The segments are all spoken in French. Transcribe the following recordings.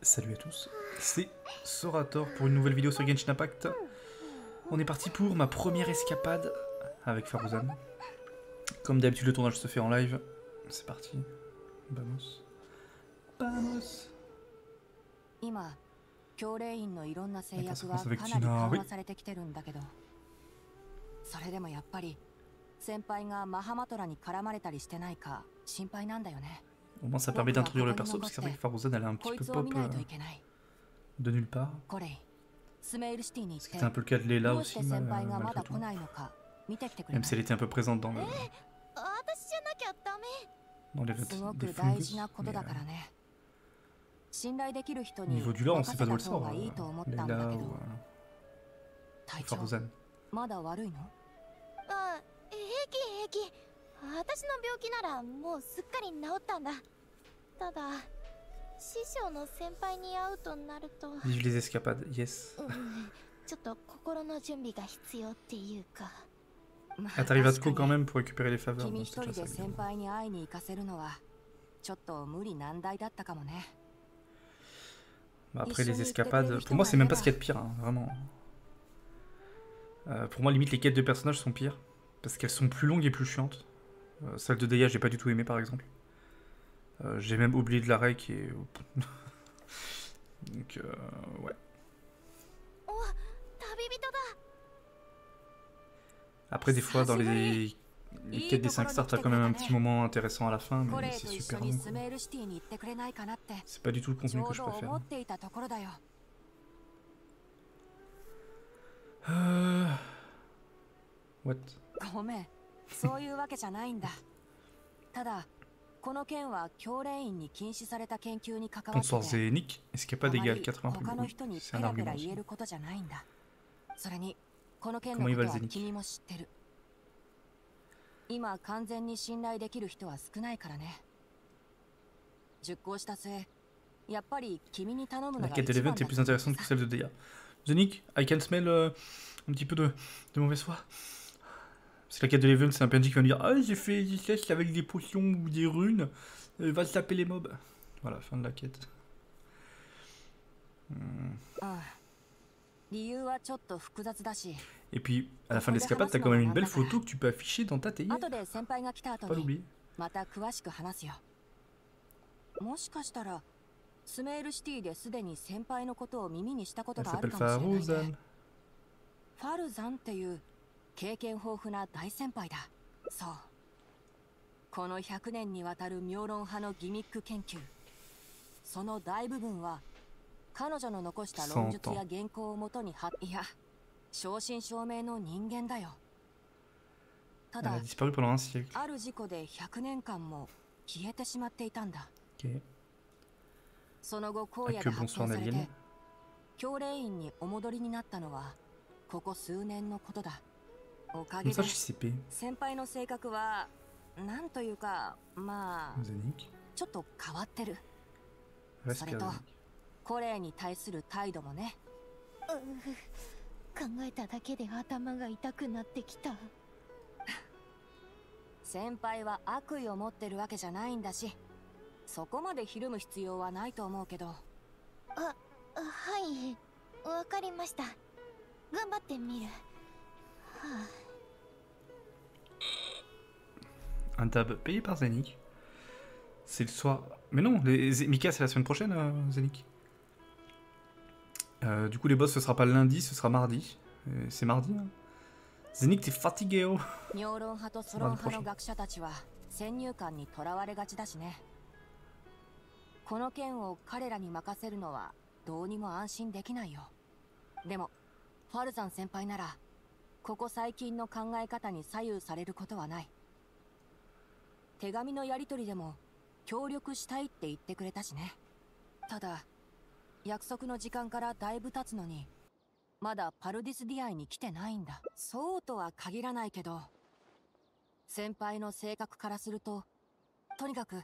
Salut à tous, c'est Sorator pour une nouvelle vidéo sur Genshin Impact. On est parti pour ma première escapade avec Farouzan. Comme d'habitude, le tournage se fait en live. C'est parti. Vamos. Vamos. 今教令員のいろんな制約 D'accord, は ça か va な avec り Tina, 緩 oui. 和されてきてるんだけどそれでもやっぱり先輩がマハマトラに絡まれたりしてないか心配なんだよね Au moins, ça permet d'introduire le perso parce que c'est vrai que Farouzan elle est un こ petit い peu つを pop 見ない euh, といけない de nulle part. コレイスメイルシティに行っ Ce て qui était un peu le cas de Leila どうして aussi, 先 mal- 輩がま malgré だ tout. 来ないのか見てきてくれ Même な si elle い était un peu présente dans, le, 私じゃなきゃダメ dans les す raids ご des く大 fungus. 事なこと mais, だ euh, からね信頼できる人 au に niveau du lore, on 任 sait せ pas d'où た elle 方 sort. がいいと思ったんだ Leila け ou ど euh, 隊長 Farouzan. まだ悪いのあ平気平気私の病気ならもうすっかり治ったんだ ただ師匠の先輩に会うとなると、 Vive les escapades, yes. うん、ちょっと心の準備が必要っていうかまあ Ah, t'arrives à 確 Tko か quand に même pour récupérer les faveurs. 君 bon, 一 c'était 人 déjà で ça, 先 évidemment. 輩に会いに行かせるのはちょっと無理難題だったかもね Bah, après Ils les sont escapades, peut-être pour moi c'est même pas ce des qu'il y a de pire, hein, vraiment. Euh, pour moi limite les quêtes de personnages sont pires, parce qu'elles sont plus longues et plus chiantes. Euh, celle de Deya j'ai pas du tout aimé par exemple. Euh, j'ai même oublié de l'arrêt qui est. Donc, euh, ouais. Après, des fois, dans les, quêtes des 5 stars, t'as quand même un petit moment intéressant à la fin, mais c'est super long. C'est pas du tout le contenu que je préfère. Euh... What? この件は教練員に禁止された研究に関わ。ゼニック、エスケパディガル80%。他の人にペラペラ言えることじゃないんだ。それに、この件のことは君も知ってる。今、完全に信頼できる人は少ないからね。熟考した末、やっぱり君に頼むのが一番だと思うんだ。La quête de l'événement est plus intéressante que celle de Dea. Zenik, I can smell、uh, un petit. Parce que la quête de l'event, c'est un PNJ qui va me dire Ah, j'ai fait des tests avec des potions ou des runes, euh, va taper les mobs. Voilà, fin de la quête. Hmm. うん理由はちょっと複雑だし Et puis, à la fin de l'escapade, t'as quand même une belle photo que tu peux afficher dans ta théière. 後で先輩が来た後 Pas に l'oublier. また詳しく話すよもしかしたらスメールシティですでに先輩のことを耳にしたこと Elle がある s'appelle かもしれない Farozan. ねファルザンっていう 経験豊富な大先輩だそうこの100年にわたる妙論派のギミック研究その大部分は彼女の残した論術や原稿をもとにはいや正真正銘の人間だよただ.ある事故で100年間も消えてしまっていたんだ Ok. その後荒 Ah, 野で発見され.て教令員にお戻りになったのはここ数年のことだおかげで.先輩の性格はなんというかまあ.ちょっと変わってる。それと.コレイに対する態度もね。考えただけで頭が痛くなってきた。先輩は悪意を持ってるわけじゃないんだしそこまでひるむ必要はないと思うけど。あはい。わかりました。頑張ってみる。はあ Un tab payé par Zénic. C'est le soir. Mais non, les... Mika, c'est la semaine prochaine, euh, Zénic. Euh, du coup, les boss, ce sera pas lundi, ce sera mardi. Euh, C'est mardi. Hein. Zénic, t'es fatigué, oh. 手紙のやり取りでも協力したいって言ってくれたしね。ただ約束の時間からだいぶ経つのにまだパルディスディアイに来てないんだ。そうとは限らないけど先輩の性格からするととにかく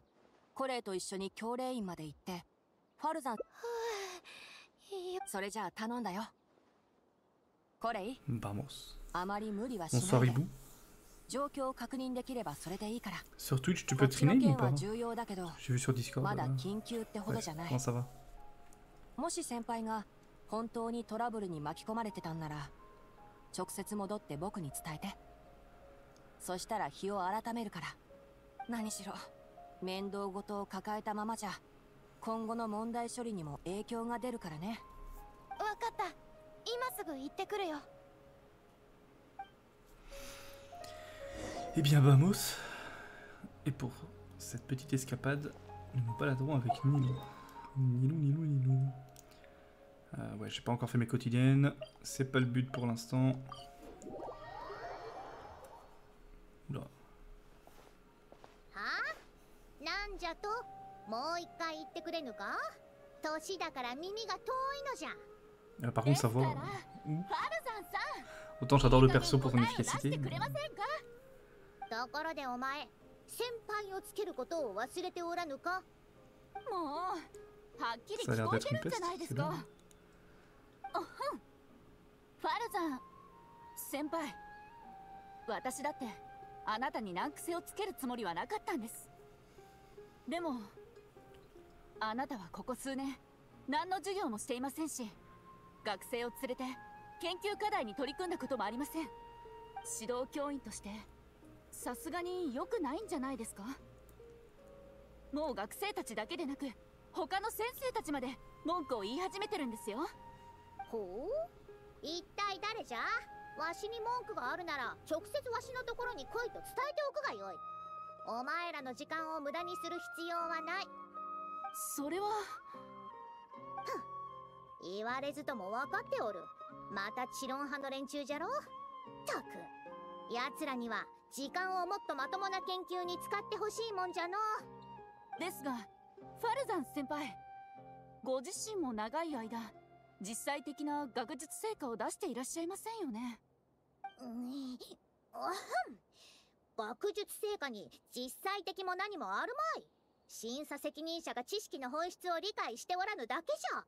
コレイと一緒に教令院まで行ってファルザン。それじゃあ頼んだよ。コレイ.あまり無理はしないで.状況を確認できればそれでいいから。Sur Twitch, tu こ peux っちの streamer ou 件 pas は重要だけど J'ai vu sur Discord. まだ euh, 緊急ってほ ouais. どじゃない。Comment ça va もし先輩が本当にトラブルに巻き込まれてたんなら直接戻って僕に伝えて。そしたら日を改めるから。何しろ面倒事を抱えたままじゃ今後の問題処理にも影響が出るからね。わかった。今すぐ行ってくるよ Eh bien, vamos. Et pour cette petite escapade, nous nous baladerons avec Nilou. Nilou, Nilou, Nilou. Euh, ouais, j'ai pas encore fait mes quotidiennes. C'est pas le but pour l'instant. Oula. Euh, par contre, savoir. Où... Autant j'adore le perso pour son efficacité. ところでお前先輩をつけることを忘れておらぬか？もうはっきり聞こえてるんじゃ.ないですか。ん。ファルザン先輩。私だってあなたに難癖をつけるつもりはなかったんです。でもあなたはここ数年何の授業もしていませんし学生を連れて研究課題に取り組んだこともありません。指導教員としてさすがに良くないんじゃないですか？もう学生たちだけでなく他の先生たちまで文句を言い始めてるんですよ。ほう？一体誰じゃ？わしに文句があるなら直接わしのところに来いと伝えておくがよい。お前らの時間を無駄にする必要はない。それは。言われずとも分かっておる。また知論派の連中じゃろ？ったく。奴らには時間をもっとまともな研究に使ってほしいもんじゃの。ですがファルザン先輩ご自身も長い間実際的な学術成果を出していらっしゃいませんよね。うん学術成果に実際的も何もあるまい。審査責任者が知識の本質を理解しておらぬだけじゃ。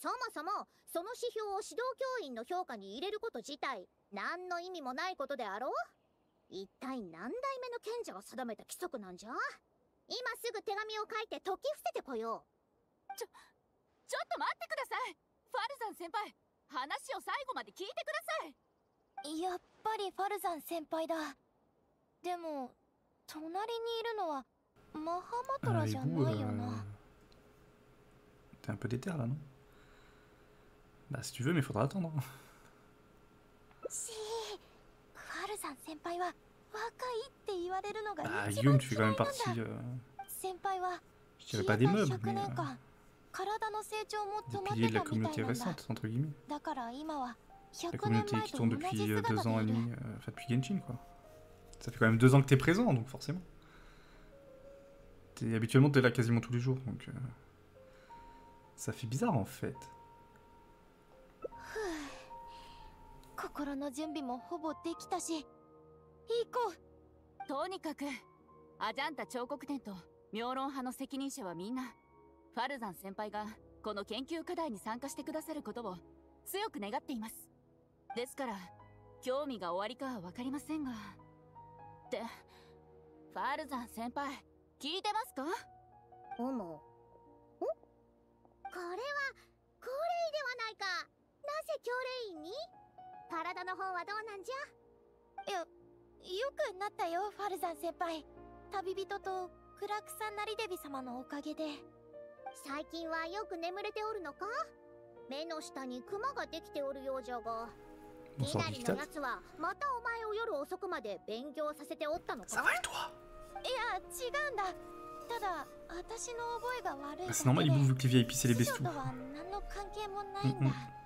そもそもその指標を指導教員の評価に入れること自体何の意味もないことであろう一体何代目の賢者が定めた規則なんじゃ？今すぐ手紙を書いて解き伏せてこよう。ちょっと待ってください。ファルザン先輩話を最後まで聞いてください。やっぱりファルザン先輩だ。でも隣にいるのはマハマト Euh, ラじゃないよ euh, な T'es un peu déter là, non Bah, si tu veux, mais faudra attendre. し ファルザン先輩は若いって言われるのが Bah, 一 Guillaume, 番 tu fais 嫌 quand い même なんだ partie. euh, 先輩は je dirais pas des 消え meubles, た100 mais 年 euh, 間体の成長も des 止まっ piliers て de la たみた communauté いなんだ récente, entre guillemets. だから今は La 100年 communauté 前 qui と tourne 同 depuis じ euh, 姿 deux ans で et いる demi, euh, enfin depuis Genshin quoi. Ça fait quand même deux ans que t'es présent, donc forcément. T'es, habituellement t'es là quasiment tous les jours, donc euh, ça fait bizarre en fait. 心の準備もほぼできたし。行こう。とにかくアジャンタ彫刻展と妙論派の責任者はみんなファルザン先輩がこの研究課題に参加してくださることを強く願っています。ですから興味がおありかは分かりませんが。ってファルザン先輩聞いてますか？おも。お？これは高齢ではないか。なぜ教令員に？体の方はどうなんじゃ？いやよくなったよファルザン先輩。旅人とクラクサナリデビ様のおかげで。最近はよく眠れておるのか？目の下にクマができておるようじゃが。s'en なり.のやつはまたお前を夜遅くまで勉強させておったのか？いや違うんだ。ただ私の覚えが悪いだ C'est け normal, で il bouffe que les vieilles pisser les 師匠 bestiaux. とは何の関係もないんだ、うんうんはあ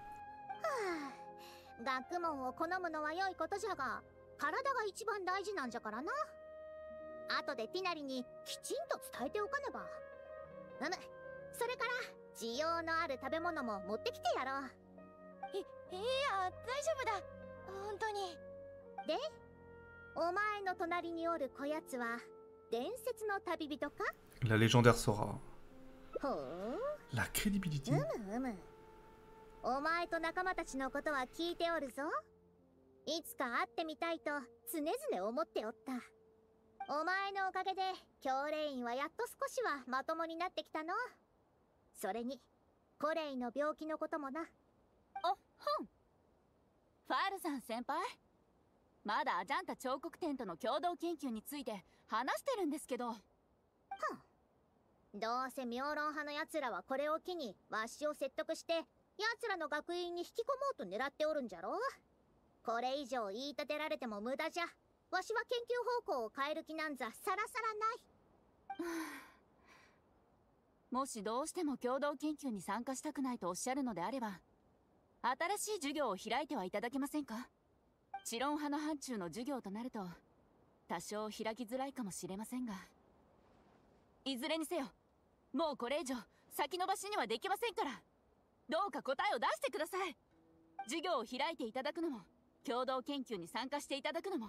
学問を好むのは良いことじゃが体が一番大事なんじゃからな。後でティナリにきちんと伝えておかねば。うむ。それから需要のある食べ物も持ってきてやろう。いいや大丈夫だ。本当に。でお前の隣におるこやつは伝説の旅人か？La légendaire Sora. La crédibilité. お前と仲間たちのことは聞いておるぞ。いつか会ってみたいと常々思っておった。お前のおかげで教令員はやっと少しはまともになってきたの。それにコレイの病気のこともな。あふん。ファルザン先輩？まだアジャンタ彫刻展との共同研究について話してるんですけど。どうせ妙論派の奴らはこれを機にわしを説得して奴らの学院に引き込もうと狙っておるんじゃろ？これ以上言い立てられても無駄じゃ。わしは研究方向を変える気なんざさらさらない。もしどうしても共同研究に参加したくないとおっしゃるのであれば新しい授業を開いてはいただけませんか？知論派の範疇の授業となると多少開きづらいかもしれませんが。いずれにせよもうこれ以上先延ばしにはできませんから。どうか答えを出してください授業を開いていただくのも共同研究に参加していただくのも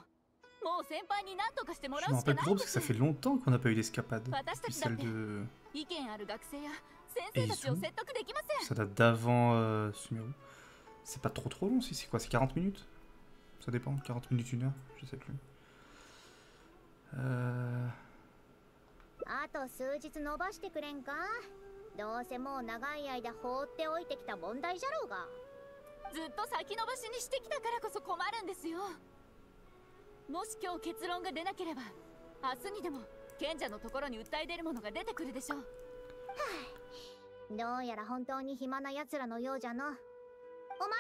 もう先輩に何とかしてもら Je う me しか rappelle な trop い parce で que ça す fait longtemps qu'on n'a pas eu d'escapade. 私た Depuis ちだっ celle て de. 意見ある学生や先生たちを説得できません Ça date d'avant euh, Sumeru. C'est pas trop trop long si c'est quoi C'est 40 minutes Ça dépend, 40 minutes, 1 heure, je sais plus. Euh... あと数日伸ばしてくれんか どうせもう長い間放っておいてきた問題じゃろうが。ずっと先延ばしにしてきたからこそ困るんですよ。もし今日結論が出なければ明日にでも賢者のところに訴え出るものが出てくるでしょう。どうやら本当に暇な奴らのようじゃの。お前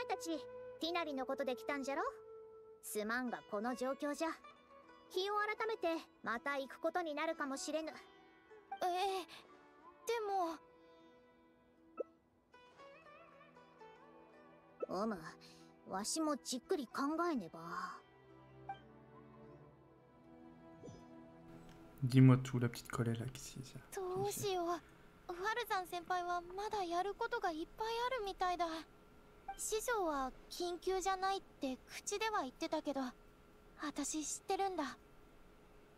たちティナリのことで来たんじゃろ？すまんがこの状況じゃ。日を改めてまた行くことになるかもしれぬ。ええでもおむわしもじっくり考えねば。Dis-moi tout, la petite Colette là, qu'est-ce qu'il y a どうしよう。ファルザン先輩はまだやることがいっぱいあるみたいだ。師匠は緊急じゃないって口では言ってたけど私知ってるんだ。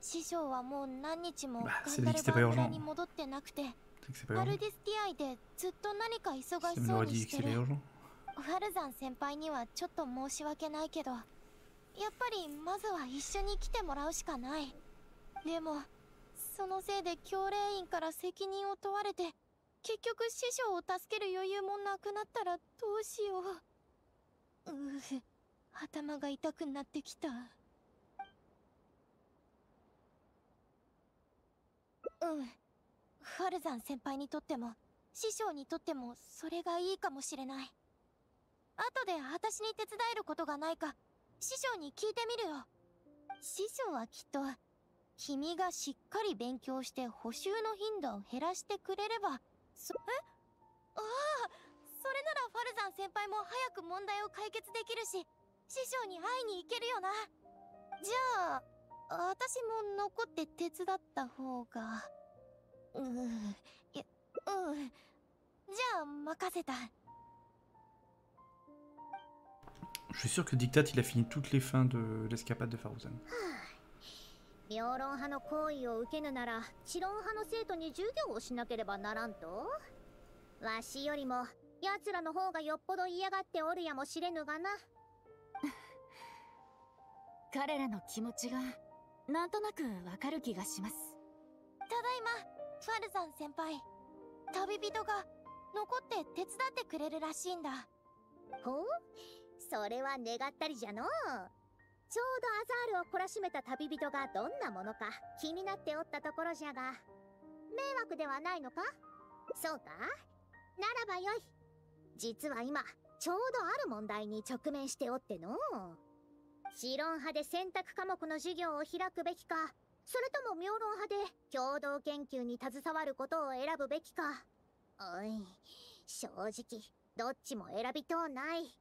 師匠はもう何日もまあガンダルバー村に戻ってなくて urgent. ルディスティアイでずっと何か忙しそうにしてるファルザン先輩にはちょっと申し訳ないけどやっぱりまずは一緒に来てもらうしかない。でもそのせいで教令員から責任を問われて結局師匠を助ける余裕もなくなったらどうしよう。うう頭が痛くなってきた。うん。ファルザン先輩にとっても師匠にとってもそれがいいかもしれない。後で私に手伝えることがないか師匠に聞いてみるよ。師匠はきっと君がしっかり勉強して補習の頻度を減らしてくれればそえ？ああそれならファルザン先輩も早く問題を解決できるし師匠に会いに行けるよな。じゃあ私も残って手伝った方が。うーいやうん。じゃあ任せた。Je suis sûr que Dictat il a fini toutes les fins de l'escapade de Farouzan. 妙論派の行為を受けぬなら知論派の生徒に授業をしなければならんとわしよりも奴らの方がよっぽど嫌がっておるやもしれぬがな彼らの気持ちがなんとなくわかる気がしますただいまファルザン先輩旅人が残って手伝ってくれるらしいんだほうそれは願ったりじゃのう。ちょうどアザールを懲らしめた旅人がどんなものか気になっておったところじゃが。迷惑ではないのか？そうか？ならばよい。実は今ちょうどある問題に直面しておっての知論派で選択科目の授業を開くべきか。それとも妙論派で共同研究に携わることを選ぶべきか。おい正直どっちも選びとうない。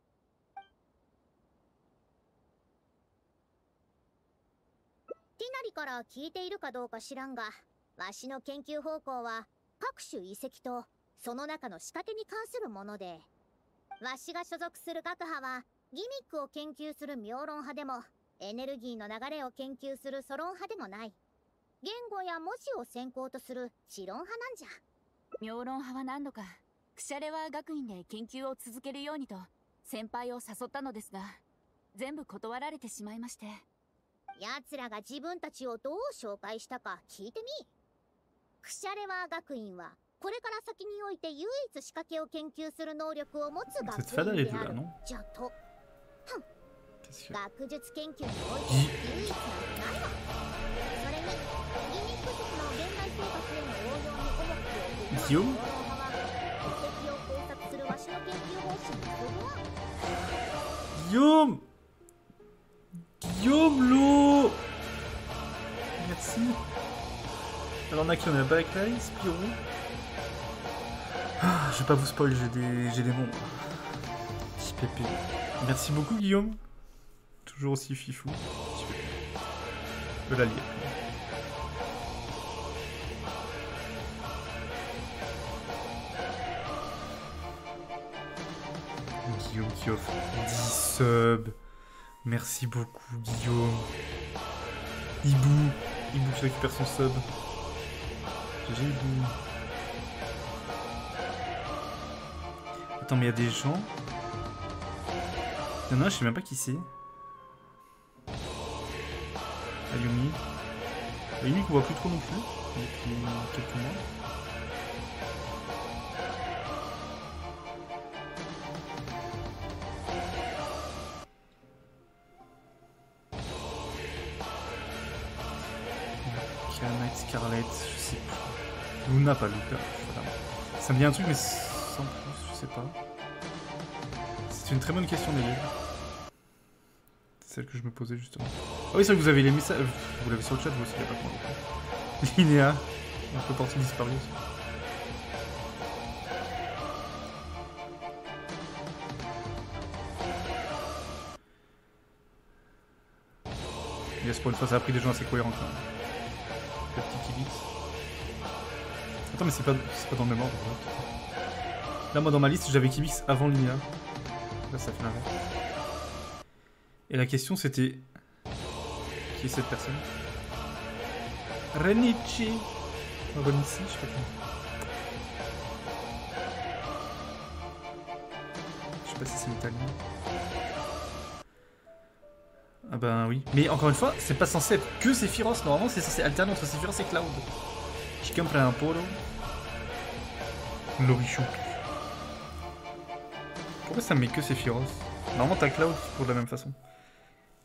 ティナリから聞いているかどうか知らんがわしの研究方向は各種遺跡とその中の仕掛けに関するもので。わしが所属する学派はギミックを研究する妙論派でもエネルギーの流れを研究するソロン派でもない。言語や文字を専攻とする知論派なんじゃ。妙論派は何度かクシャレワー学院で研究を続けるようにと先輩を誘ったのですが全部断られてしまいまして。奴らが自分たちをどう紹介したか聞いてみ。クシャレワー学院はこれから先において唯一仕掛けを研究する能力を持つ学院である。じゃと.学術研究において唯一なんてないわそれにギミック説の現代生活への応用に重きを置く。敵を考察するわしの研究方針に不安 Guillaume Guillaume l'eau Merci. Alors on a qui On a Balakrai, Spiro. Ah, je vais pas vous spoil, j'ai des, j'ai des noms. Petit pépé. Merci beaucoup Guillaume. Toujours aussi fifou. De la liette. Guillaume qui offre 10 subs. Merci beaucoup, Guillaume. Hibou. Hibou qui récupère son sub. GG Hibou. Attends, mais il y a des gens. A un, je sais même pas qui c'est. Ayumi. Ayumi qu'on voit plus trop non plus. Depuis quelques mois. Knight Scarlet, je sais plus. Luna, pas Luca. Ça me dit un truc, mais sans plus, je sais pas. C'est une très bonne question d'ailleurs. Celle que je me posais justement. Ah oui, c'est vrai que vous avez les messages. Vous l'avez sur le chat, vous aussi, il n'y a pas que moi. Linéa, un peu partie disparue aussi. Yes, pour une fois, ça a pris des gens assez cohérents quand même. Attends, mais c'est pas, pas dans le même ordre. fait. Là, moi, dans ma liste, j'avais Kibix avant Linéa. Là, ça fait l'inverse. Et la question, c'était... Qui est cette personne? Renichi Renichi, je sais pas. Je sais pas si c'est italien. Ah ben oui. Mais encore une fois, c'est pas censé être que Sephiroth. Normalement, c'est censé alterner entre Sephiroth et Cloud. Je compre un polo. Lorichou. Pourquoi ça me met que Sephiroth Normalement, t'as Cloud pour de la même façon.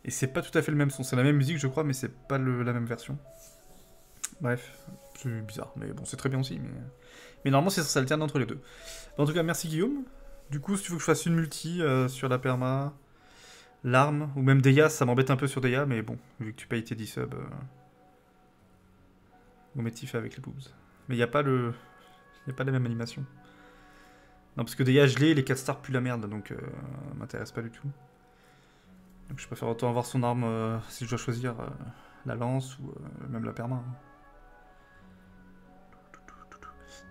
Et c'est pas tout à fait le même son. C'est la même musique, je crois, mais c'est pas la même version. Bref, c'est bizarre. Mais bon, c'est très bien aussi. Mais, mais normalement, censé alterner entre les deux. En tout cas, merci Guillaume. Du coup, si tu veux que je fasse une multi euh, sur la perma, l'arme, ou même Deya, ça m'embête un peu sur Deya, mais bon, vu que tu payes tes 10 subs, euh... Gometif avec les boobs. Mais il n'y a pas le. Il a pas la même animation. Non, parce que Deya, je l'ai, les 4 stars puent la merde, donc euh, m'intéresse pas du tout. Donc je préfère autant avoir son arme euh, si je dois choisir euh, la lance ou euh, même la perma. hein.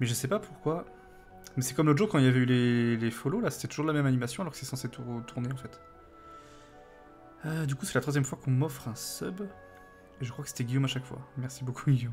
Mais je sais pas pourquoi. Mais c'est comme l'autre jour quand il y avait eu les, les follow, là, c'était toujours la même animation alors que c'est censé tour- tourner en fait. Du coup, c'est la troisième fois qu'on m'offre un sub. Et je crois que c'était Guillaume à chaque fois. Merci beaucoup, Guillaume.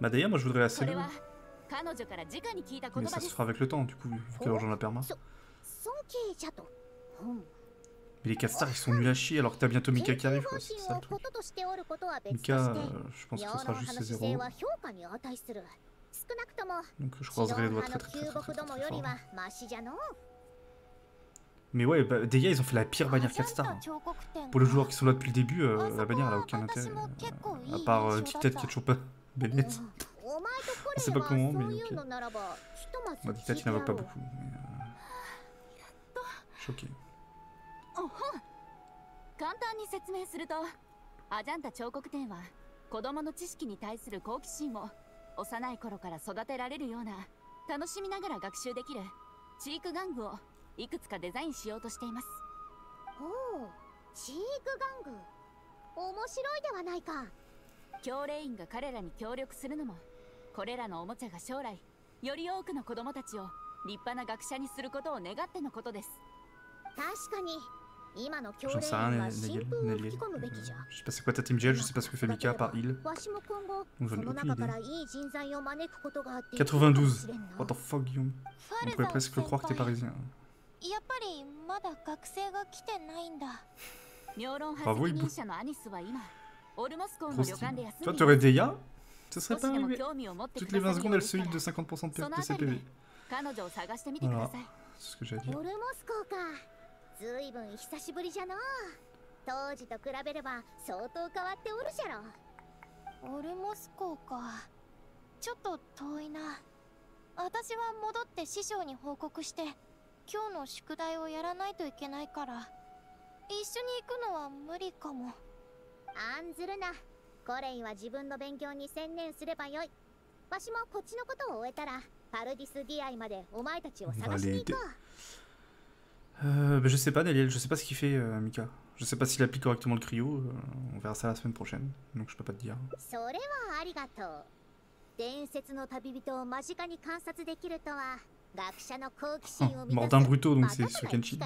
Bah d'ailleurs, moi je voudrais la série. Mais ça se fera avec le temps, du coup, vu qu'elle rejoint la perma. Mais les 4 stars, ils sont nuls à chier, alors que t'as bientôt Mika qui arrive, quoi. C'est ça le truc. Mika, euh, je pense que ce sera juste ses 0. Donc je croiserai les doigts très très très très, très, très, très fort. Mais ouais, bah, Deya, ils ont fait la pire bannière 4 stars. hein. Pour les joueurs qui sont là depuis le début, euh, la bannière elle a aucun intérêt. euh, à part euh, Dictat qui est toujours pas Je sais れ pas は comment, そ mais ok. のならばひとまず Moi, Dictat, 聞い il てや n'invoque ろ pas う beaucoup. Mais, euh, Choqué. 簡単に説明するとアジャンタ彫刻展は子供の知識に対する好奇心を幼い頃から育てられるような楽しみながら学習できるチーク玩具をいくつかデザインしようとしています。おおチーク玩具。面白いではないか。教令員が彼らに協力するのもこれらのおもちゃが将来より多くの子供たちを立派な学者にすることを願ってのことです。確かに。今の教。その中からいい人材を招くことができる。やっぱりまだ学生が来てないんだ。ニスは今オルモス港の旅館.で休ん Toi, でい t'aurais ます des ya Ce 少 serait し pas arrivé. Toutes だ les さ20るよ secondes, う elle で se heal ら de 50% de その de あたりで CPV. 彼女を探してみてください。C'est ce que j'allais オ dire. ルモス校か。ずいぶん久しぶりじゃの。う当時と比べれば相当変わっておるじゃろ。オルモス校か。ちょっと遠いな。私は戻って師匠に報告して今日の宿題をやらないといけないから一緒に行くのは無理かも案ずるなコレインは自分の勉強に専念すればよいわしもこっちのことを終えたらパルディスディアイまでお前たちを探しに行こう Euh, bah, je sais pas, Neliel, je sais pas ce qu'il fait, euh, Mika. Je sais pas s'il applique correctement le cryo, euh, on verra ça la semaine prochaine, donc je peux pas te dire. それはありがとう伝説の旅人を間近に観察できるとは Oh, Mordin Bruto, donc c'est sur Kenshi.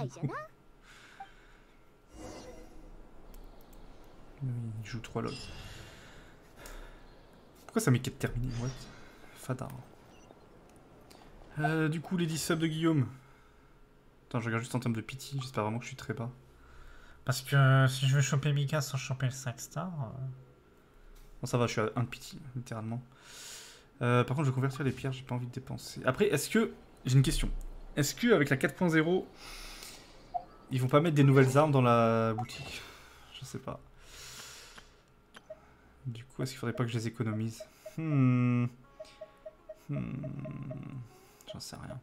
Il joue 3 lol. Pourquoi ça met qu'à terminé What? Fada. Euh, du coup, les 10 subs de Guillaume. Attends, je regarde juste en termes de pity, j'espère vraiment que je suis très bas. Parce que euh, si je veux choper Mika sans choper le 5 star. Euh. Bon, ça va, je suis à 1 de pity, littéralement. Euh, par contre, je vais convertir les pierres, j'ai pas envie de dépenser. Après, est-ce que j'ai une question. Est-ce que avec la 4.0, ils vont pas mettre des nouvelles armes dans la boutique? Je sais pas. Du coup, est-ce qu'il faudrait pas que je les économise? Hmm. Hmm. J'en sais rien.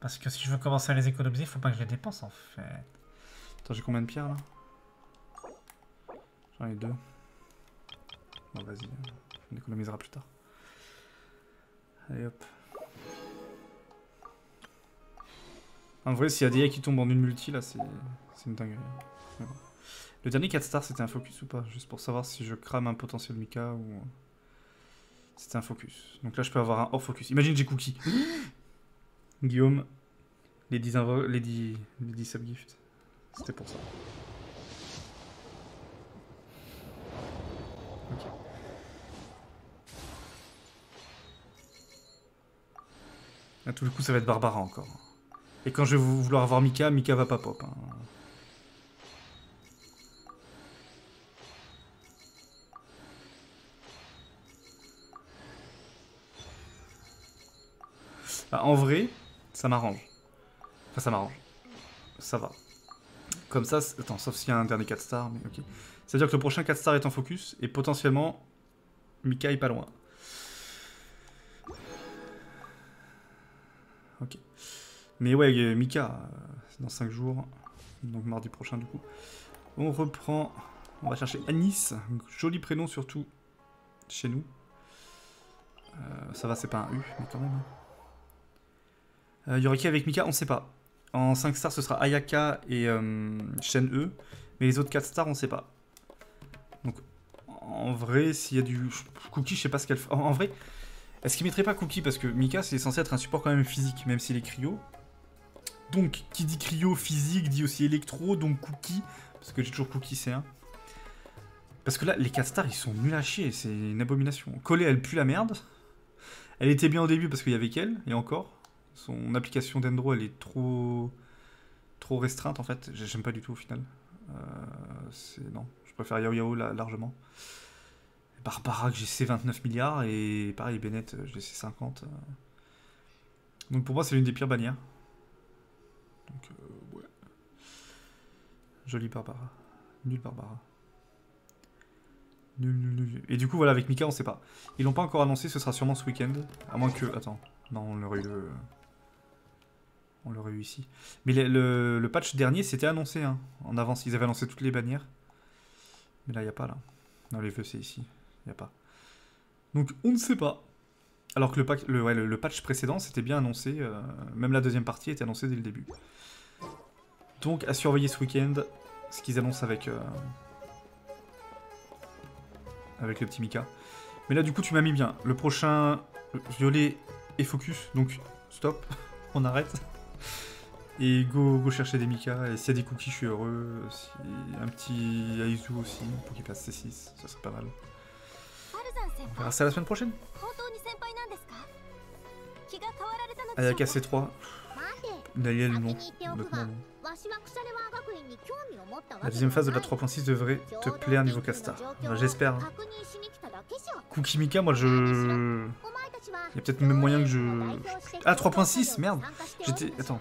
parce que si je veux commencer à les économiser, il faut pas que je les dépense en fait. Attends, j'ai combien de pierres là? J'en ai deux. Bon, vas-y, on économisera plus tard. Allez hop. En vrai, s'il y a des qui tombent en une multi là, c'est une dinguerie. Le dernier 4 stars, c'était un focus ou pas? Juste pour savoir si je crame un potentiel Mika ou. C'était un focus. Donc là, je peux avoir un hors focus. Imagine, j'ai cookie. Guillaume, les 10, invo- les 10, les 10 subgifts. C'était pour ça. Ok. Là, tout le coup, ça va être Barbara encore. Et quand je vais vou- vouloir avoir Mika, Mika va pas pop. hein. Ah, en vrai, ça m'arrange. Enfin, ça m'arrange. Ça va. Comme ça, attends, sauf s'il y a un dernier 4 stars, mais ok. C'est-à-dire que le prochain 4 stars est en focus, et potentiellement, Mika est pas loin. Ok. Mais ouais, euh, Mika, euh, dans 5 jours, donc mardi prochain du coup. On reprend, on va chercher Anis, joli prénom surtout chez nous. Euh, ça va, c'est pas un U, mais quand même. hein. Euh, avec Mika On sait pas. En 5 stars, ce sera Ayaka et euh, Shen E. Mais les autres 4 stars, on sait pas. Donc, en vrai, s'il y a du. Cookie, je sais pas ce qu'elle fait. En, en vrai, est-ce qu'il mettrait pas Cookie? Parce que Mika, c'est censé être un support quand même physique, même s'il est cryo. Donc, qui dit cryo physique dit aussi électro, donc Cookie. Parce que j'ai toujours Cookie C1. Parce que là, les 4 stars, ils sont nuls à chier. C'est une abomination. Collet, elle pue la merde. Elle était bien au début parce qu'il y avait qu'elle, et encore. Son application d'Endro, elle est trop trop restreinte en fait. J'ai- J'aime pas du tout au final. Euh, c'est non, je préfère Yao Yao la- largement. Barbara que j'ai C29 milliards et pareil Bennett j'ai C50. euh. Donc pour moi c'est l'une des pires bannières. Donc euh, ouais. Jolie Barbara. Nul Barbara. Nul, nul, nul. Et du coup voilà avec Mika on sait pas. Ils l'ont pas encore annoncé, ce sera sûrement ce week-end. À moins que. Attends. Non, on l'aurait eu le. On l'aurait eu ici. Mais le, patch dernier, c'était annoncé hein, en avance. Ils avaient annoncé toutes les bannières. Mais là, il a pas là. Non, les vœux, c'est ici. Il a pas. Donc, on ne sait pas. Alors que le, patch précédent, c'était bien annoncé. Euh, même la deuxième partie était annoncée dès le début. Donc, à surveiller ce week-end, ce qu'ils annoncent avec... Euh, avec le petit Mika. Mais là, du coup, tu m'as mis bien. Le prochain, violet et focus. Donc, stop. On arrête. Et go, go chercher des Mika. Et s'il y a des cookies, je suis heureux. Si... Un petit Aizu aussi, pour qu'il passe C6. Ça serait pas mal. On verra ça la semaine prochaine. Ah, Elle a cassé 3. Daniel, non. La deuxième phase de la 3.6 devrait te plaire niveau casta. J'espère. Hein. Kukimika, moi je... Il y a peut-être même moyen que je... Ah, 3.6 Merde J'étais... Attends.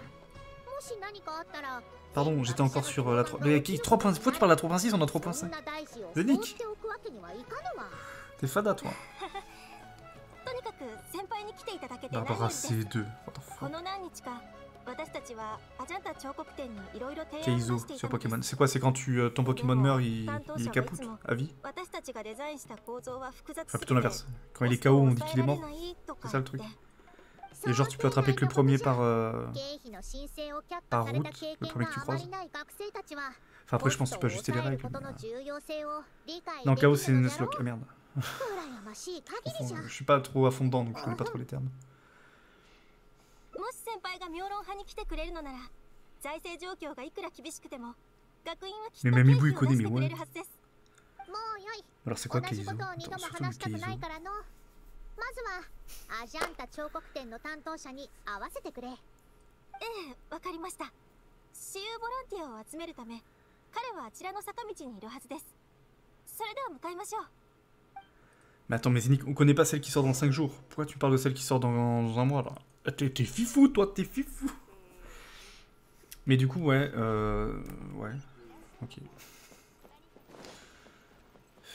Pardon, j'étais encore sur euh, la 3... Mais 3... Pourquoi tu parles de la 3.6 On a 3.5. Zénic T'es fada, toi. とにかく先輩に来ていただけて何より Barbara です C2. What the こ fuck の何日か私たちはアジャンタ彫刻展にいろいろ提案を Keizo 出してい sur たので Pokémon. す C'est quoi C'est quand tu, euh, ton Pokémon meurt, il, il est capote à vie 私たちがデザインした構造は複雑 Enfin, すぎ plutôt て l'inverse. Quand il est KO, on dit qu'il est mort. 抑えられないとか C'est ça le truc. 言って Et genre, tu peux attraper que le premier par. euh, 経費の申請を却 Par 下された route, 経 le 験 premier が que tu あま croises. りない学生たちは Enfin, après, je pense que tu peux ajuster les コス règles. トを抑えることの mais, 重要性を理解 euh, Dans で KO, き c'est る une のじゃろ Nuzlocke. Ah merde. 羨ましい限りじゃ Je suis pas trop à fond dedans, donc je connais pas trop les termes. もし先輩が妙論派に来てくれるのなら財政状況がいくら厳しくても学院はきっとねめみぶい経費を出してくれるはずですもうよい Alors, c'est 同 quoi じことを二度 Attends, も surtout 話 le したくない Keizo. からのまずはアジャンタ彫刻展の担当者に会わせてくれええわかりました。私有ボランティアを集めるため彼はあちらの坂道にいるはずです。それでは向かいましょう Mais attends, mais Zénic, on connaît pas celle qui sort dans 5 jours. Pourquoi tu parles de celle qui sort dans, un mois là Ah, T'es fifou, toi, t'es fifou Mais du coup, ouais, euh. Ouais. Ok.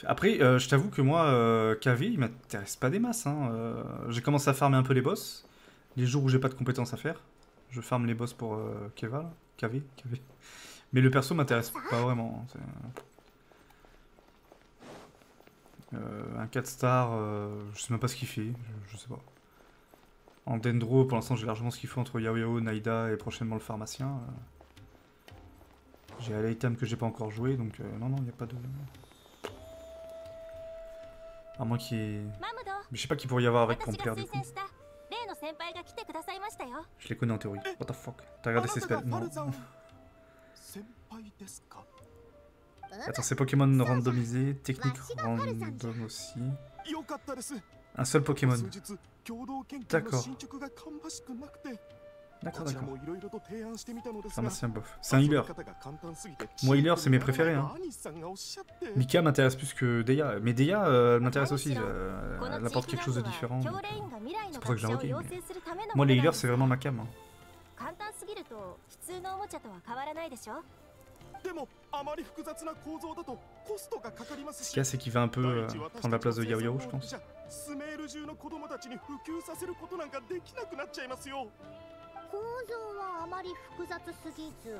Après, euh, je t'avoue que moi, euh, KV, il m'intéresse pas des masses. Hein. Euh, j'ai commencé à farmer un peu les boss. Les jours où j'ai pas de compétences à faire, je farme les boss pour euh, Keva, là. KV, KV. Mais le perso m'intéresse pas vraiment. hein, euh, un 4 stars, euh, je sais même pas ce qu'il fait, je, sais pas. En dendro, pour l'instant j'ai largement ce qu'il faut entre Yao Yao, Naida et prochainement le pharmacien. Euh. J'ai un item que j'ai pas encore joué, donc non, non, il a pas de... À moins qu'il y ait... Mais je sais pas qui pourrait y avoir avec Complaire du coup. Je les connais en théorie. What the fuck? T'as regardé ses spells? Non. Attends, c'est Pokémon randomisé, technique random aussi. Un seul Pokémon. D'accord. D'accord, d'accord. C'est un bof. C'est un healer. Moi, healer, c'est mes préférés. Hein. Mika m'intéresse plus que Deya. Mais Deya euh, m'intéresse aussi. Elle apporte quelque chose de différent. C'est pour ça que j'ai Moi, les healers, c'est vraiment ma cam. Hein. Est-ce qu'il y a c'est qui va un peu prendre la place de Yao Yao, je pense. スメール中の子供たちに普及させることなんかできなくなっちゃいますよ。構造はあまり複雑すぎず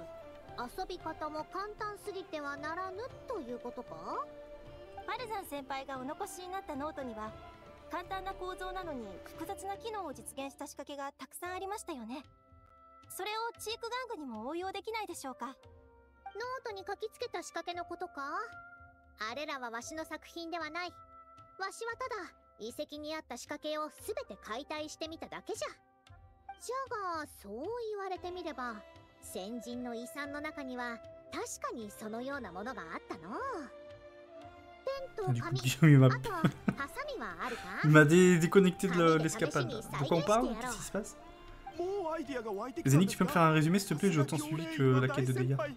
遊び方も簡単すぎてはならぬということか？バルザン先輩がお残しになったノートには簡単な構造なのに複雑な機能を実現した仕掛けがたくさんありましたよね。それをチーク玩具にも応用できないでしょうか？じゃスメール中の子供たちに普及させることなんかできなくなっちゃいますよ構造はあまり複雑すぎず遊び方も簡単すぎてはならぬということかパルザン先輩がお残しになったノートには簡単な構造なのに複雑な機能を実現した仕掛けがたくさんありましたよねそれをチーク玩具にも応用できないでしょうかノートに書きつけた仕掛けのことかあれらはわしの作品ではないわしはただ遺跡にあった仕掛けを全て解体してみただけじゃじゃがそう言われてみれば先人の遺産の中には確かにそのようなものがあったのペン Du と coup, 紙 Guillaume, il m'a, あとはハサミはあるか il m'a dé- déconnecté de le- Allez, l'escapade. allez, De quoi on parle allez, Qu'est-ce qui se passe もうアイディアが湧いてきたん Zénic, で tu す peux か me faire un résumé, s'il te plaît Je t'en さすが suivi 教 que 令員 la の quête de 大先 Deya. 輩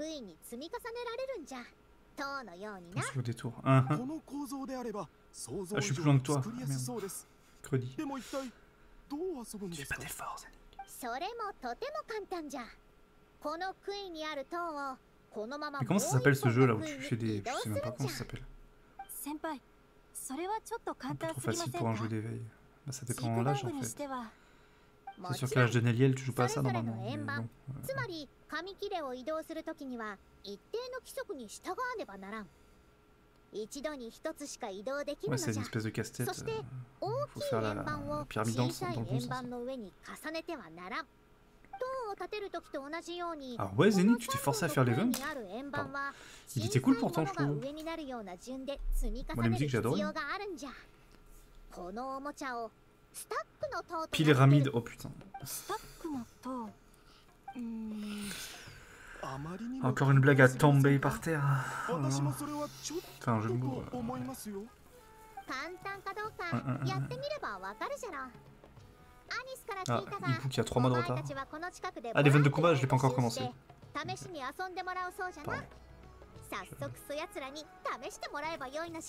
杭に積み重ねられるんじゃ塔のようになこ.の構造であれば想像 Ah, 以上に.作りやすそうです.でも一体どう遊ぶんです pas か.それもとても簡単じゃこの杭にある塔をこのまま comment ça s'appelle ce jeu là où tu fais des. Je sais même pas comment ça s'appelle. 先輩それはちょっと Un 簡単 trop すぎま facile せ pour ん un か jeu d'éveil. Bah, ça 飼 dépend 育 en 道 l'âge 具 en に fait. C'est sûr que l'âge de Neliel, tu joues pas à ça normalement. Mais bon. Ouais, c'est une espèce de casse-tête. Euh, faut faire la, pyramide dans, le bon sens. Ah ouais, Zeni, tu t'es forcé à faire les vents Il était cool pourtant, je trouve. Moi, la musique, j'adore. Pyramide, oh putain. Encore une blague à tomber par terre. Oh enfin, un jeu de mots. Euh... Ah, Ipu a 3 mois de retard. Ah, l'event de combat, je l'ai pas encore commencé. Pardon. Je...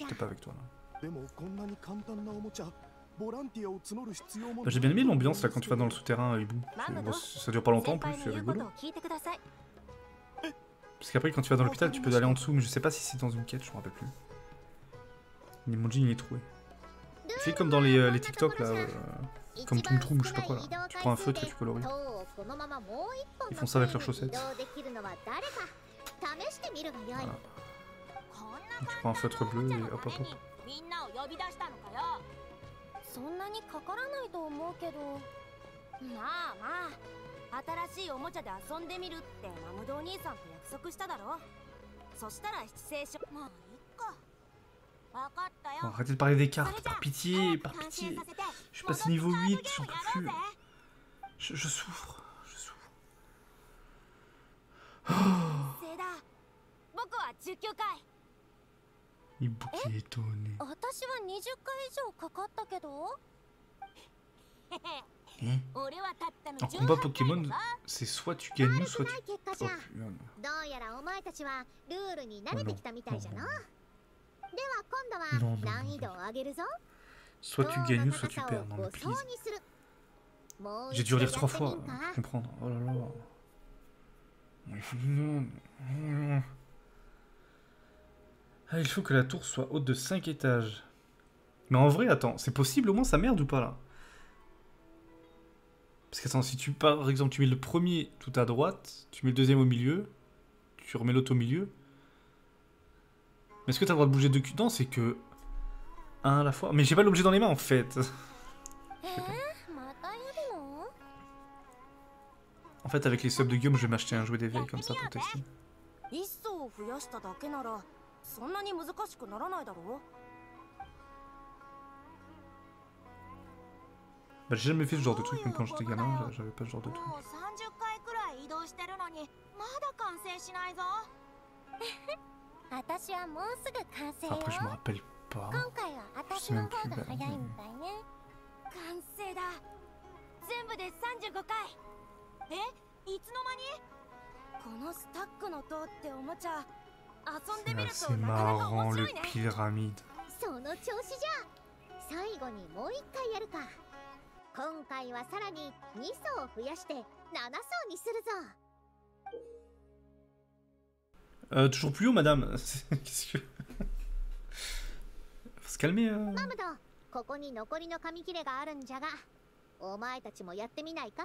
T'es pas avec toi là. Bah, j'ai bien aimé l'ambiance là quand tu vas dans le souterrain, Ibu. Ça dure pas longtemps en plus, c'est rigolo. Parce qu'après, quand tu vas dans l'hôpital, tu peux aller en dessous, mais je sais pas si c'est dans une quête, je me rappelle plus. Ni mon jean, il est troué. Fais comme dans euh, les, TikTok là, euh, comme Toum Toum, je sais pas quoi. Tu prends un feutre et tu colories. Ils font ça avec leurs chaussettes. Tu prends un feutre bleu et hop hop hop. そんなにかからないと思うけどまあまあ新しいおもちゃで遊んでみるってマムドお兄さんと約束しただろそしたら七聖書まあいっかわかった Bon, よ arrêtez de parler des cartes, par あ pitié, par pitié. Je suis passé niveau 8, j'en peux plus. Je, je souffre, je souffre. せいだ僕は19回 Hibou qui est étonné. 私は20回以上かかったけど Hein 俺はたったの En 18 combat 回 Pokémon, だぞ c'est soit tu gagnes ou 悪 soit くな tu... い結果 Oh じゃ putain. どうやらお前たちはルールに慣れてきたみたいじゃな。では Non, 今 non, 度は non, 難易度を上げるぞ。 Soit tu 塔 gagnes の ou soit tu 高さ perds. を Non mais 5層 please. にする。もう J'ai 一 dû 度 relire や trois ってみ fois んか pour comprendre. Oh là là. Ah, il faut que la tour soit haute de 5 étages. Mais en vrai, attends, c'est possible au moins sa merde ou pas là? Parce que si tu par exemple tu mets le premier tout à droite, tu mets le deuxième au milieu, tu remets l'autre au milieu. Mais est-ce que t'as le droit de bouger deux cul Non, c'est que un à la fois. Mais j'ai pas l'objet dans les mains en fait. en fait, avec les subs de Guillaume, je vais m'acheter un jouet d'éveil comme ça pour tester. そんなに難しくならないだろう Bah, j'ai jamais fait ce genre de truc, même quand j'étais gamin, j'avais pas ce genre de truc. Après, je me rappelle pas. Je sais même plus. Bah, mais... が早いみたいね完成だ全部で35回えいつの間にこのスタックの塔っておもちゃ遊んでみ C'est ると assez なかなか marrant 面 le 白いね pyramide. その調子じゃ。最後にもう一回やるか。今回はさらに2層増やして7層にするぞ。Euh, toujours plus haut, madame Qu'est-ce que. Faut se calmer. euh. マムド、ここに残りの紙切れがあるんじゃが、お前たちもやってみないか？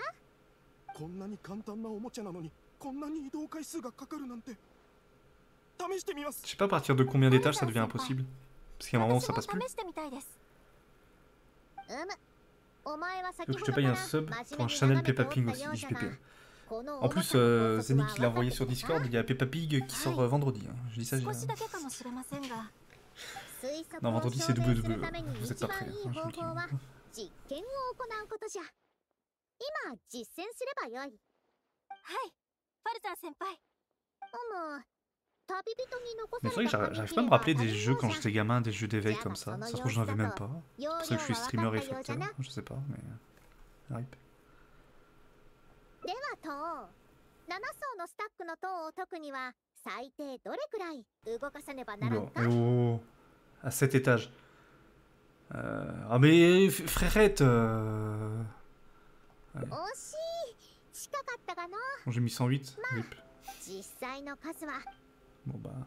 こんなに簡単なおもちゃなのにこんなに移動回数がかかるなんて Je sais pas à partir de combien d'étages ça devient impossible. Parce qu'à un moment ça passe plus. Il faut que je te paye un sub pour un Chanel Peppa Pig aussi, JPP. En plus, euh, Zenny qui l'a envoyé sur Discord, il y a Peppa Pig qui sort euh, vendredi. Hein. Je dis ça, j'ai... non, vendredi c'est WWE, vous êtes pas prêts. Hein, je Mais さ c'est vrai れ que た j'arrive 紙 j'arrive 切 pas à れ me は rappeler 他 des 人 jeux 用 quand じゃ j'étais gamin, des jeux d'éveil Tiens, comme bah, ça. son Ça se trouve, j'en avais même pas. Yo, C'est pour ça que je suis yo, streamer et wakata yo facteur. jana. Je sais pas, mais. RIP. ではと7層のスタックの塔を解くには最低どれくらい動かさねばならん Oula, か eh oh, à 7 étages. Euh, Ah mais f- frérette euh... 惜しい近かったがの Bon, j'ai mis 108. RIP. 実際の数は Bon bah.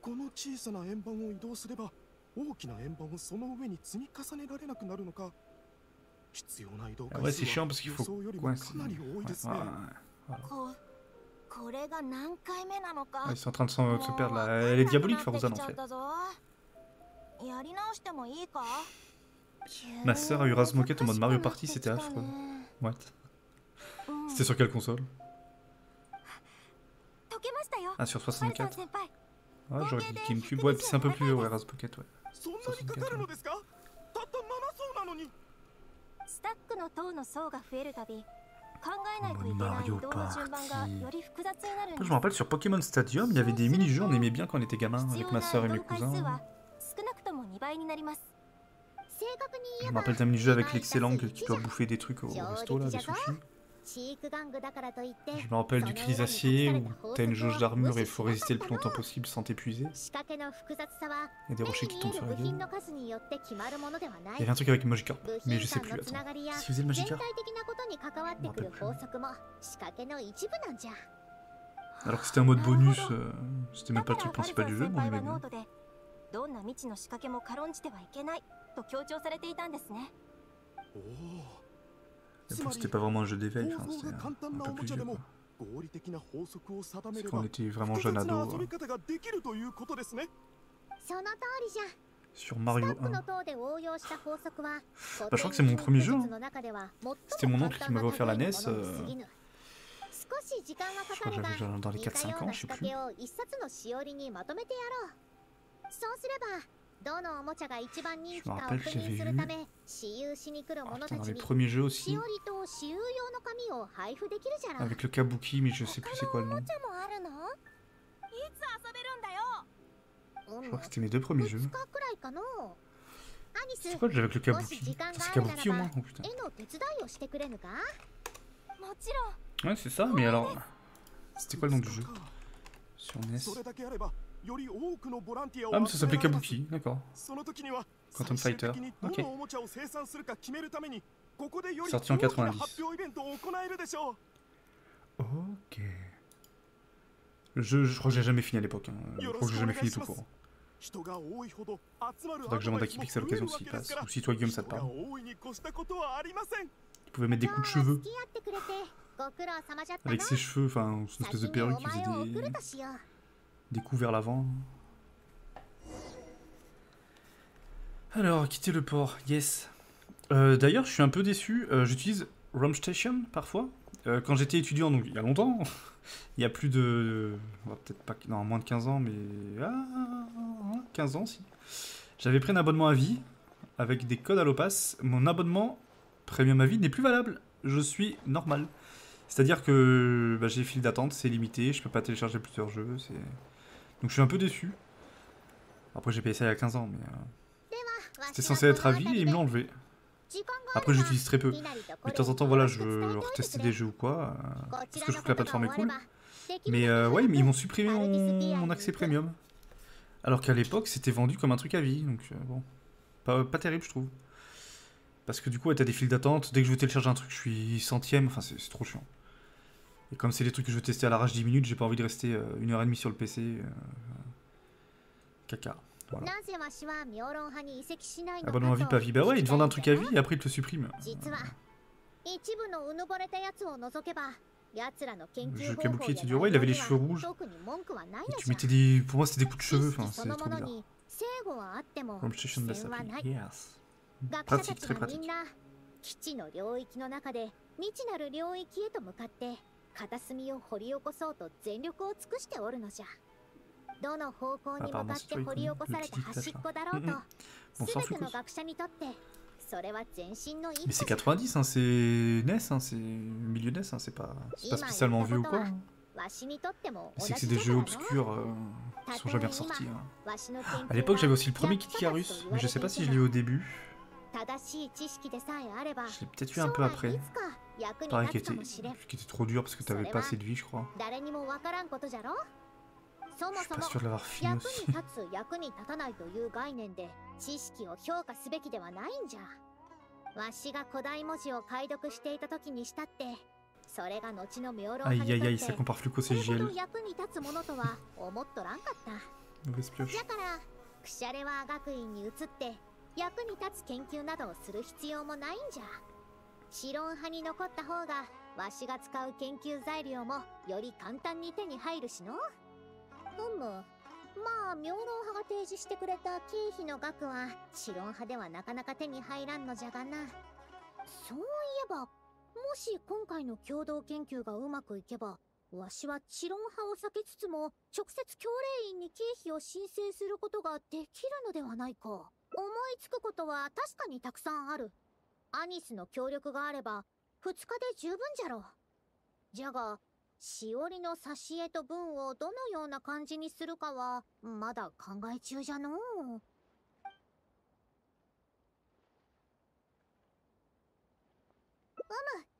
この小さな円盤を移動すれば大きな円盤をその上に積み重ねられなくなるのか必要な移動 Ah 回 ouais, 数 c'est chiant は parce qu'il 予 faut 想よりも coincer. かなり多い Ouais, ですね ouais, ouais. ここれが何回目なのか Ah, Ils sont en train de s'en- de se perdre là. Elle est diabolique, Faruzan en fait. やり直してもいいか Ma sœur a eu Raz Moquette en mode Mario Party, c'était affreux. What C'était sur quelle console 解けましたよ Ah, sur ファルさん 64 先輩 Ouais, j'aurais dit GameCube. Ouais, c'est un peu plus haut, ouais, Raz Pocket, ouais. そんなにかかるのですかたった7層なのにスタックの塔の層が増えるたび考えないといけない移動の順番がより複雑になるん Après, で je す me rappelle sur Pokémon Stadium, il y avait des mini-jeux, on aimait bien quand on était gamin 必 avec 要 ma な sœur et 移 mes 動回数 cousins. は少なくとも2倍になります正確に Je 言え me ば rappelle d'un mini-jeu avec 2倍 l'excellent 足す qui 1 doit じゃ bouffer des trucs au resto là, des sushis. Je me rappelle du cris acier où t'as une jauge d'armure et il faut résister le plus longtemps possible sans t'épuiser. Il y a des rochers qui tombent sur la gueule. Il y avait un truc avec Magikarp, mais je sais plus, attends. Si vous êtes Magikarp Alors que c'était un mode bonus, euh, c'était même pas le truc principal du jeu, mais. Oh. c'était pas vraiment un jeu d'éveil, enfin, 構造 c'était が un, 簡単 un な peu おも plus ちゃで vieux. も quoi. 合理的な法則を定め Parce れ qu'on ば était vraiment 複 jeune 雑な ado 遊 euh, び方ができるということですねその通りじゃ sur ス Mario タックの 1. 塔で応用した法則は Bah, je crois que c'est mon premier jeu, hein. の中では最も C'était mon oncle qui m'avait offert la 簡単な NES, 類のものに過ぎぬ少し時間はかかるが Je crois que j'avais dans les 似た 4-5 よう ans, な je 仕 sais 掛 plus. けを一冊のしおりにまとめてやろうそうすればどのおもちゃが一番人気かを Je me rappelle 確 que 認す j'avais る eu- ため私有しに来る Ah, 者 putain, た dans ち les に premiers jeux し aussi, おりと私有用の紙を配布できるじゃろ avec le Kabuki, mais je sais plus c'est quoi le nom. もあるのいつ遊べるんだよ う Je ん crois que c'était mes deux premiers 2 jeux. 日くらいかのアニス C'est quoi le jeu avec le もし Kabuki 時間 Putain, が C'est あるな Kabuki au ら moins ば Oh putain. 絵の手伝いをしてくれぬかもちろん Ouais, c'est ça, mais alors. C'était quoi le nom du jeu Sur NES ah, mais ça s'appelait Kabuki, d'accord. Quantum Fighter, ok. Sorti en 90. Ok. Le je crois que j'ai jamais fini à l'époque. Hein. Je crois que j'ai jamais fini tout court. Faudra que je demande à Kipix à l'occasion s'il passe. Ou si toi, Guillaume, ça te parle. Tu pouvais mettre des coups de cheveux. Avec ses cheveux, enfin, une espèce de perruque qui faisait des des coups vers l'avant. Alors, quitter le port, yes. Euh, D'ailleurs, je suis un peu déçu. euh, J'utilise ROM Station parfois. Euh, quand j'étais étudiant, donc il y a longtemps, il y a plus de. Peut-être pas. Non, moins de 15 ans, mais. Ah, 15 ans si. J'avais pris un abonnement à vie avec des codes à l'OPAS. Mon abonnement Premium à vie n'est plus valable. Je suis normal. C'est-à-dire que bah, j'ai file d'attente, c'est limité, je peux pas télécharger plusieurs jeux. c'est- Donc je suis un peu déçu. Après j'ai payé ça il y a 15 ans, mais euh, c'était censé être à vie et ils me l'ont enlevé. Après j'utilise très peu. Mais de temps en temps voilà, je veux retester des jeux ou quoi. euh, parce que je trouve que la plateforme est cool. Mais euh, ouais, ils m'ont supprimé mon, accès premium. Alors qu'à l'époque c'était vendu comme un truc à vie, donc euh, bon. Pas, terrible je trouve. Parce que du coup t'as des files d'attente, dès que je veux télécharger un truc je suis centième, enfin c'est trop chiant. Et comme c'est des trucs que je veux tester à l'arrache 10 minutes, j'ai pas envie de rester euh, une heure et demie sur le PC. Euh, caca. Voilà. Abonnement à vie, pas vie. Bah ouais, ils te vendent un truc à vie et après ils te le suppriment. Je Kabuki était dur. Ouais, il avait les cheveux rouges. Et tu mettais des... Pour moi, c'était des coups de cheveux. Enfin, c'est trop bizarre. Home Station de Yes. Pratique, très pratique. な基地の領域の中で未知なる領域へと向かって片隅を掘り起こそうと全力を尽くしておるのじゃどの方向に向かって掘り起こされた端っこだろうと On s'en 全 fout. ての quoi. 学者にとってそれは全身の一 Mais c'est 歩 90, hein, c'est NES, hein, c'est milieu NES, hein, c'est pas, c'est pas spécialement vieux ou quoi. hein. わしにとっても Mais 同 C'est que じ c'est des じゃ jeux からの obscurs euh, qui sont jamais ressortis. hein. わしの研究 À l'époque, j'avais aussi le は premier Kid 役立つ Icarus, と言 mais わ je れ sais て pas い si た je が l'ai eu au début. 正しい知識でさえあれば Je l'ai peut-être eu un peu après. T'inquiète, qui était trop dur parce que t'avais pas assez de vie, je crois. Je suis pas sûr de l'avoir fini aussi. わしが古代文字を解読していた時にしたってそれが後の明朗派にとって役に立つものとは思っとらんかっただからクシャレワー学院に移って役に立つ研究などをする必要もないんじゃシロン派に残った方がわしが使う研究材料もより簡単に手に入るしの。ふむ。まあ明朗派が提示してくれた経費の額はシロン派ではなかなか手に入らんのじゃがな。そういえばもし今回の共同研究がうまくいけばわしはチロン派を避けつつも直接教令員に経費を申請することができるのではないか。思いつくことは確かにたくさんある。アニスの協力があれば2日で十分じゃろじゃがしおりの挿絵と文をどのような感じにするかはまだ考え中じゃのう。うむ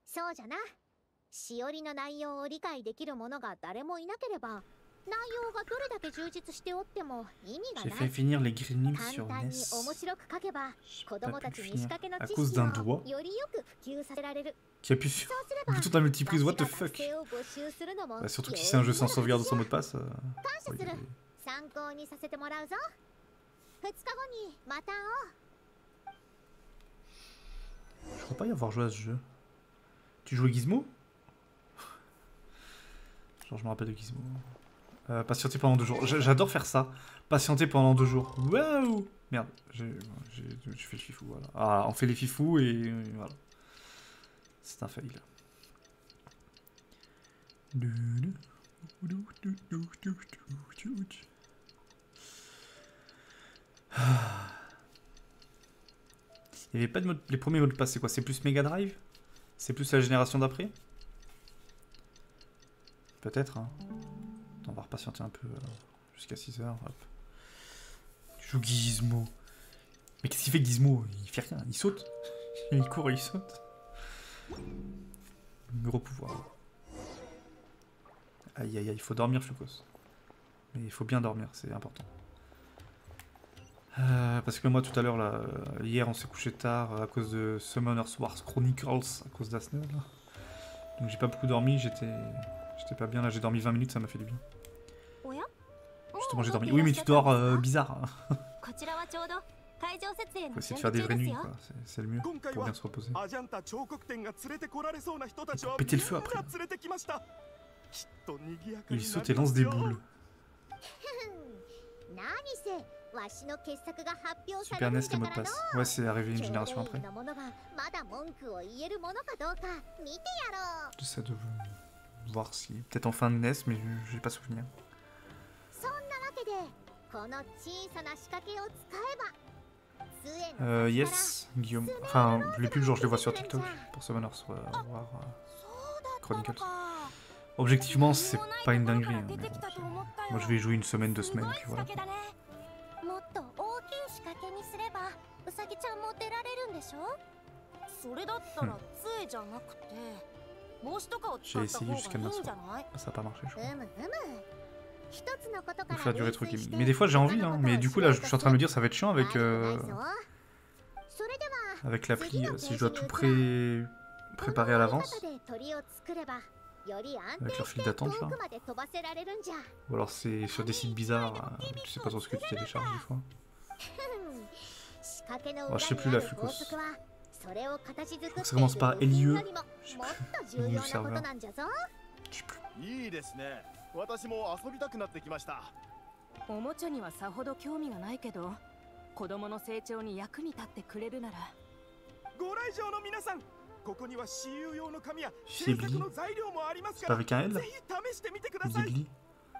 そうじゃな。しおりの内容を理解できる者が誰もいなければ J'ai fait finir les Grinim sur NES. à cause d'un doigt qui appuie sur le bouton de la multiprise. What the fuck bah, Surtout que si c'est un jeu sans sauvegarde ou sans mot de passe. Euh... Oui. Je crois pas y avoir joué à ce jeu. Tu jouais Gizmo? Genre je me rappelle de Gizmo. Euh, patienter pendant deux jours. J'adore faire ça. Patienter pendant deux jours. Waouh Merde, j'ai fait le fifou, voilà. Ah, on fait les fifous et voilà. C'est un fail. Ah. Il n'y avait pas de mode... Les premiers mots de passe, c'est quoi? C'est plus Mega Drive? C'est plus la génération d'après? Peut-être, hein. On va repatienter un peu euh, jusqu'à 6h. Hop. Tu joues Gizmo. Mais qu'est-ce qu'il fait Gizmo? Il fait rien, il saute. Il court et il saute. Gros pouvoir. Aïe aïe aïe, il faut dormir, Flucos. Mais il faut bien dormir, c'est important. Euh, parce que moi tout à l'heure là, hier on s'est couché tard à cause de Summoners Wars Chronicles, à cause d'Asnel. Donc j'ai pas beaucoup dormi, j'étais j'étais pas bien là, j'ai dormi 20 minutes, ça m'a fait du bien. Oui, mais tu dors euh, bizarre. Faut essayer de faire des vraies nuits. C'est le mieux pour bien se reposer. Péter le feu après. Il saute et lance des boules. Super NES, le mot de passe. Ouais, c'est arrivé une génération après. Je J'essaie de voir si. Peut-être en fin de NES, mais j'ai pas souvenir. Euh, yes, Guillaume. Enfin, les pubs, genre, je les vois sur TikTok pour Summoner War euh, Chronicles. Objectivement, c'est pas une dinguerie. Hein, moi, je vais y jouer une semaine, deux semaines, puis voilà. Hum. J'ai essayé jusqu'à maintenant. Ah, ça n'a pas marché, je crois. Hum, hum, Faire durer le truc. Mais des fois j'ai envie, hein. mais du coup là je suis en train de me dire ça va être chiant avec, avec l'appli, si je dois tout pré... préparer à l'avance. Avec leur fil d'attente là. Ou alors c'est sur des sites bizarres, tu sais pas trop ce que tu télécharges des fois. Oh, je sais plus la Fucos. Ça commence par LIE. Je sais plus. 私も遊びたくなってきました。おもちゃにはさほど興味がないけど子供の成長に役に立ってくれるなら。ご来場の皆さんここには私有用の紙や制作の材料もありますからぜひ試してみてください。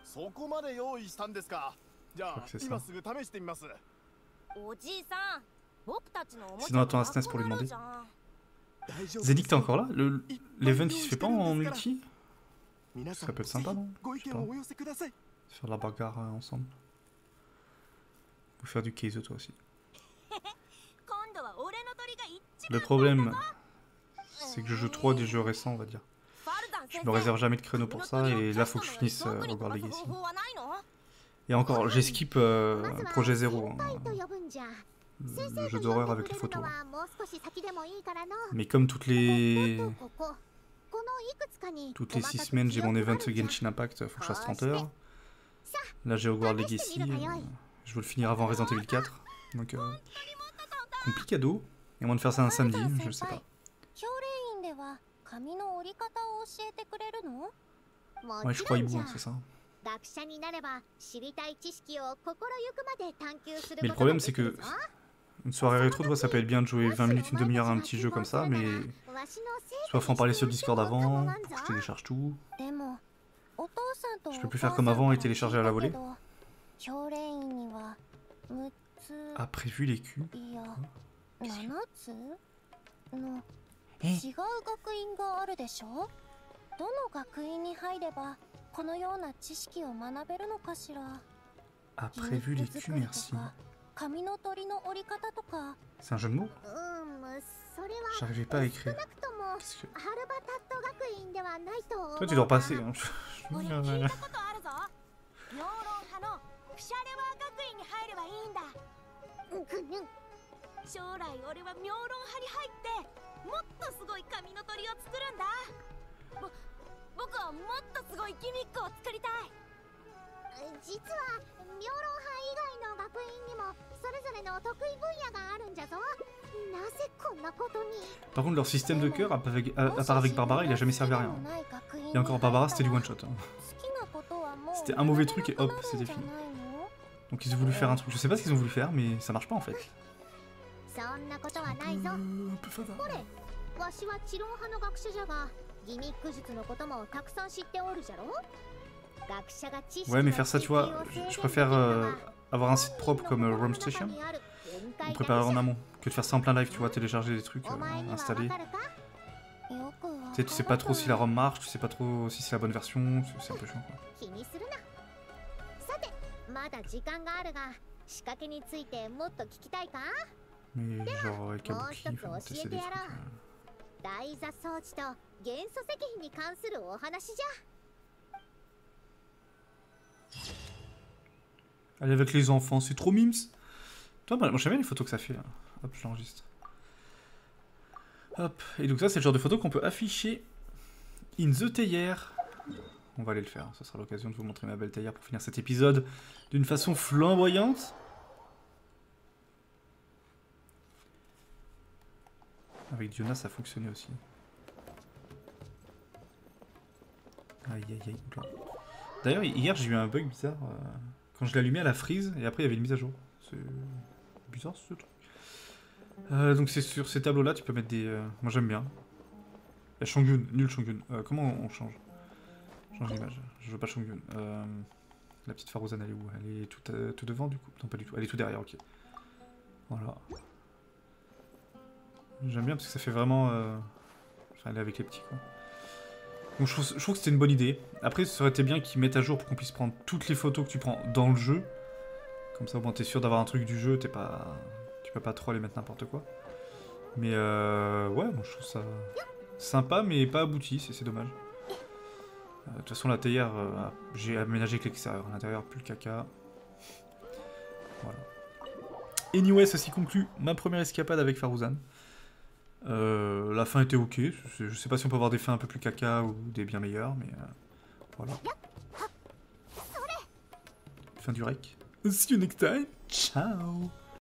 そこまで用意したんですか。じゃあ.今すぐ試してみます。おじいさん僕たちのおもち Sinon, ゃ attends un SNES pour lui なくなる demander. じゃん大丈夫 Zedek, t'es encore là? Le- L'event il se fait pas en multi Ça peut être sympa, non Faire la bagarre euh, ensemble. Faire du keizo toi aussi. Le problème, c'est que je joue trop à des jeux récents, on va dire. Je me réserve jamais de créneau pour ça, et là, faut que je finisse euh, Rogue Legacy. Et encore, j'ai skip euh, Projet 0. Hein. Le jeu d'horreur avec les photos. Mais comme toutes les toutes les 6 semaines, j'ai mon event Genshin Impact, faut que je fasse 30 heures. Là, j'ai Hogwarts Legacy. Euh, je veux le finir avant Resident Evil 4. Donc, euh, complicado. Et moins de faire ça un samedi, je sais pas. Ouais, je crois Hibou, c'est ça. Mais le problème, c'est que une soirée rétro, toi, ça peut être bien de jouer 20 minutes, une demi-heure à un petit jeu comme ça, mais... Soit faut en parler sur Discord avant, pour que je télécharge tout. Je peux plus faire comme avant et télécharger à la volée. A prévu les culs a eh ah, prévu les culs, merci. 髪の鳥の折り方とか C'est un jeu de mots J'arrivais pas à écrire. Que... Toi, tu dois passer. Hein. 実は妙論派以外の学院にもそれぞれの得意分野があるんじゃぞなぜこんなことに Par contre, leur système de cœur, à part avec, à- à part avec Barbara, il a jamais servi à rien. Et encore Barbara, c'était du one shot. hein. C'était un mauvais truc et hop, c'était fini. Donc ils ont voulu faire un truc. Je sais pas ce qu'ils ont voulu faire, mais ça marche pas en fait. そんなことはないぞ Un peu fada. これわしは知論派の学者じゃがギミック術のこともたくさん知っておるじゃろ学者が知識 Ouais, mais の faire ça, tu vois, je, je préfère euh, avoir un site propre comme euh, Rome Station, ou préparer en amont, que de faire ça en plein live, tu vois, télécharger des trucs, お前 euh, には installer. わかるか Tu sais, tu sais pas trop si la ROM marche, tu sais pas trop si c'est la bonne version, c'est- c'est un peu chiant quoi. 気にするなさてまだ時間があるが仕掛けについてもっと聞きたいか Mais genre avec Bon, Kabuki, ça, enfin, c'est tester des aussi trucs. bien, euh. 大座装置と元素石碑に関するお話じゃ Aller avec les enfants, c'est trop mimes. Toi, moi j'aime bien les photos que ça fait là. Hop, je l'enregistre. Hop, et donc ça c'est le genre de photo qu'on peut afficher in the théière. On va aller le faire, ça sera l'occasion de vous montrer ma belle théière pour finir cet épisode d'une façon flamboyante. Avec Diona ça fonctionnait aussi. Aïe aïe aïe. D'ailleurs hier j'ai eu un bug bizarre. euh, Quand je l'allumais à la frise et après il y avait une mise à jour. C'est bizarre ce truc. Euh, donc c'est sur ces tableaux là tu peux mettre des... euh, Moi j'aime bien. La Shangun, nul Shangun. Euh, comment on change? Change d'image. Je veux pas Shangun. Euh, La petite Farozan elle est où? Elle est tout, tout devant du coup? Non pas du tout. Elle est tout derrière, ok. Voilà. J'aime bien parce que ça fait vraiment... Enfin elle est avec les petits quoi. Donc je trouve, que c'était une bonne idée. Après, ça aurait été bien qu'ils mettent à jour pour qu'on puisse prendre toutes les photos que tu prends dans le jeu. Comme ça, au moins, t'es sûr d'avoir un truc du jeu, t'es pas... Tu peux pas trop aller mettre n'importe quoi. Mais euh... Ouais, je trouve ça sympa, mais pas abouti, c'est dommage. Euh, De toute façon, la théière, euh, j'ai aménagé que l'extérieur. L'intérieur, plus le caca. Voilà. Anyway, ceci conclut ma première escapade avec Farouzan. Euh, la fin était ok. Je je sais pas si on peut avoir des fins un peu plus caca ou des bien meilleures, mais euh, voilà. Fin du rec. See you next time. Ciao.